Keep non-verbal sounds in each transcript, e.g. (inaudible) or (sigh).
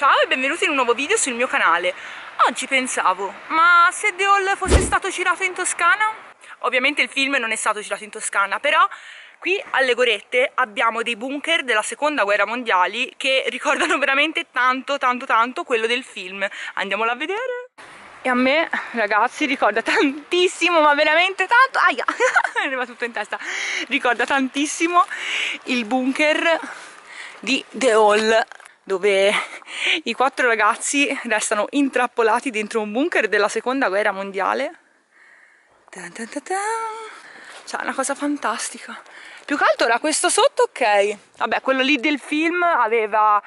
Ciao e benvenuti in un nuovo video sul mio canale. Oggi pensavo, ma se The Hall fosse stato girato in Toscana? Ovviamente il film non è stato girato in Toscana, però qui alle Gorette abbiamo dei bunker della seconda guerra mondiale che ricordano veramente tanto tanto tanto quello del film. Andiamolo a vedere? E a me, ragazzi, ricorda tantissimo, ma veramente tanto, aia, (laughs) mi arriva tutto in testa, ricorda tantissimo il bunker di The Hall dove i quattro ragazzi restano intrappolati dentro un bunker della seconda guerra mondiale. Tan tan tan cioè una cosa fantastica. Più che altro era questo sotto ok. Vabbè quello lì del film aveva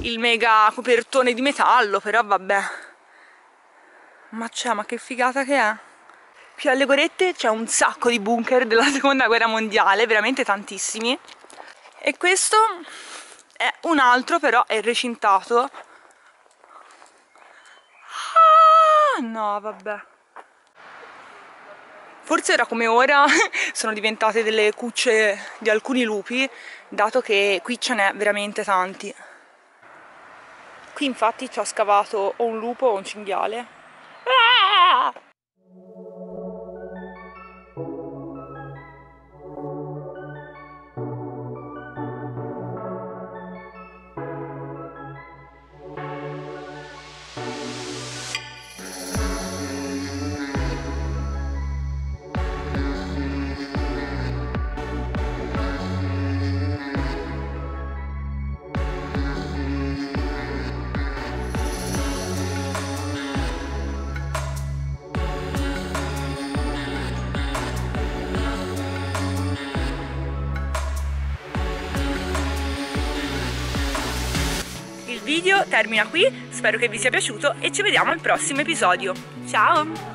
il mega copertone di metallo però vabbè. Ma c'è ma che figata che è. Qui alle Gorette c'è un sacco di bunker della seconda guerra mondiale veramente tantissimi. E questo è un altro però è recintato. Ah, no vabbè. Forse era come ora (laughs) sono diventate delle cucce di alcuni lupi dato che qui ce n'è veramente tanti. Qui infatti ci ho scavato o un lupo o un cinghiale video termina qui, spero che vi sia piaciuto e ci vediamo al prossimo episodio. Ciao!